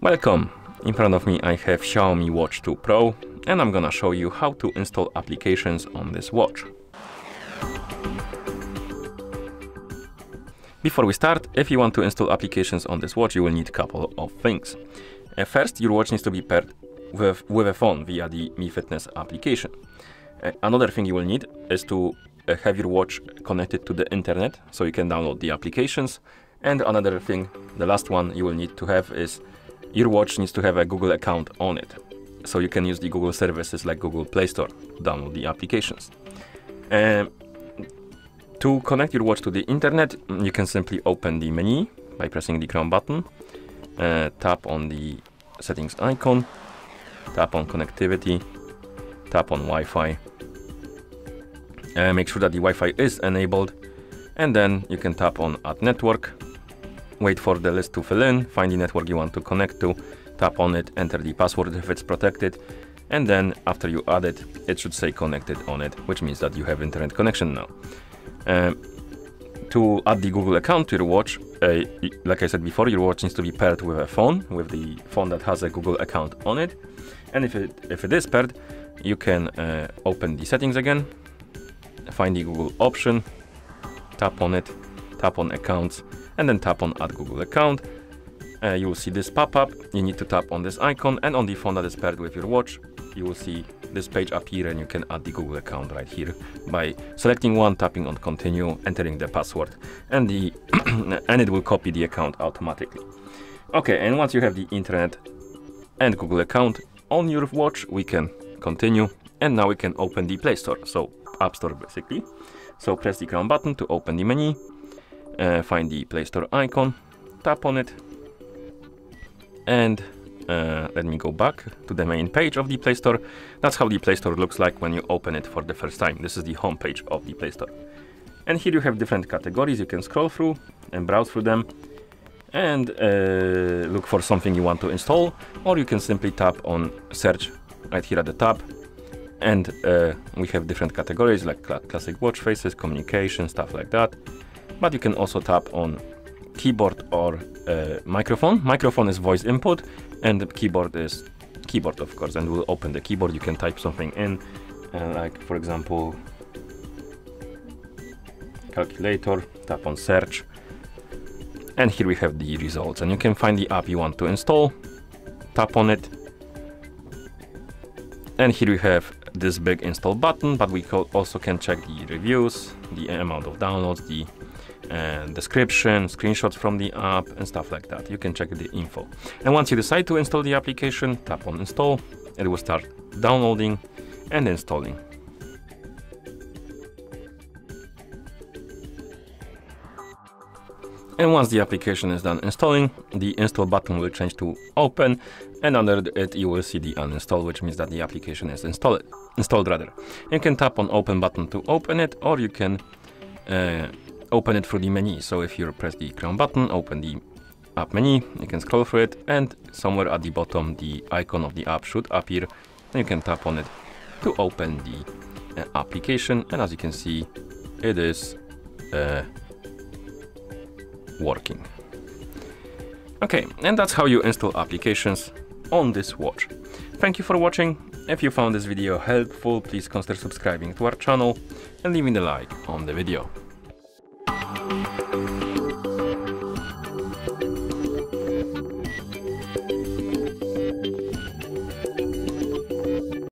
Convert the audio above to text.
Welcome! In front of me I have Xiaomi Watch 2 Pro and I'm gonna show you how to install applications on this watch. Before we start, if you want to install applications on this watch, you will need a couple of things. Uh, first, your watch needs to be paired with, with a phone via the Mi Fitness application. Uh, another thing you will need is to uh, have your watch connected to the internet so you can download the applications. And another thing, the last one you will need to have is your watch needs to have a Google account on it. So you can use the Google services like Google Play Store to download the applications. Um, to connect your watch to the internet, you can simply open the menu by pressing the crown button, uh, tap on the settings icon, tap on connectivity, tap on Wi-Fi. Uh, make sure that the Wi-Fi is enabled, and then you can tap on Add Network, wait for the list to fill in, find the network you want to connect to, tap on it, enter the password if it's protected, and then after you add it, it should say connected on it, which means that you have internet connection now. Uh, to add the Google account to your watch, uh, like I said before, your watch needs to be paired with a phone, with the phone that has a Google account on it. And if it, if it is paired, you can uh, open the settings again, find the Google option, tap on it, tap on accounts, and then tap on add Google account. Uh, you will see this pop up. You need to tap on this icon and on the phone that is paired with your watch, you will see this page appear and you can add the Google account right here by selecting one, tapping on continue, entering the password and the and it will copy the account automatically. Okay, and once you have the internet and Google account on your watch, we can continue and now we can open the Play Store, so App Store basically. So press the crown button to open the menu uh, find the Play Store icon, tap on it, and uh, let me go back to the main page of the Play Store. That's how the Play Store looks like when you open it for the first time. This is the home page of the Play Store. And here you have different categories. You can scroll through and browse through them and uh, look for something you want to install, or you can simply tap on search right here at the top. And uh, we have different categories like cl classic watch faces, communication, stuff like that but you can also tap on keyboard or uh, microphone. Microphone is voice input and the keyboard is keyboard of course and we'll open the keyboard. You can type something in uh, like for example calculator tap on search and here we have the results. And you can find the app you want to install. Tap on it. And here we have this big install button but we also can check the reviews the amount of downloads the and description, screenshots from the app and stuff like that. You can check the info. And once you decide to install the application, tap on install. It will start downloading and installing. And once the application is done installing, the install button will change to open and under it you will see the uninstall, which means that the application is installed. Installed rather. You can tap on open button to open it or you can uh, open it through the menu. So if you press the crown button, open the app menu, you can scroll through it and somewhere at the bottom the icon of the app should appear and you can tap on it to open the uh, application and as you can see it is uh, working. Okay, and that's how you install applications on this watch. Thank you for watching. If you found this video helpful, please consider subscribing to our channel and leaving a like on the video.